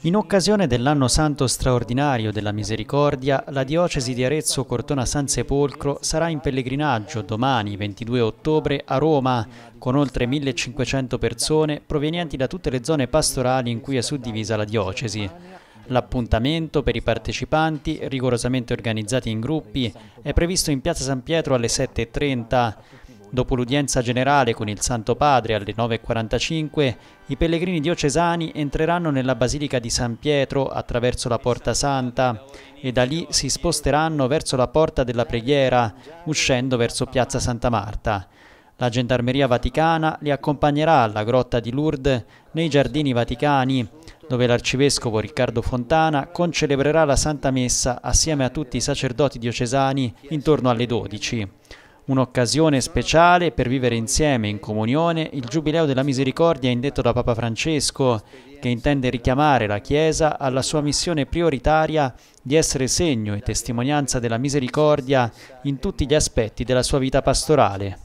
In occasione dell'anno santo straordinario della misericordia, la diocesi di Arezzo Cortona San Sepolcro sarà in pellegrinaggio domani 22 ottobre a Roma con oltre 1500 persone provenienti da tutte le zone pastorali in cui è suddivisa la diocesi. L'appuntamento per i partecipanti, rigorosamente organizzati in gruppi, è previsto in Piazza San Pietro alle 7.30 Dopo l'udienza generale con il Santo Padre alle 9.45, i pellegrini diocesani entreranno nella Basilica di San Pietro attraverso la Porta Santa e da lì si sposteranno verso la Porta della Preghiera, uscendo verso Piazza Santa Marta. La Gendarmeria Vaticana li accompagnerà alla Grotta di Lourdes nei Giardini Vaticani, dove l'arcivescovo Riccardo Fontana concelebrerà la Santa Messa assieme a tutti i sacerdoti diocesani intorno alle 12 un'occasione speciale per vivere insieme in comunione il Giubileo della Misericordia indetto da Papa Francesco, che intende richiamare la Chiesa alla sua missione prioritaria di essere segno e testimonianza della misericordia in tutti gli aspetti della sua vita pastorale.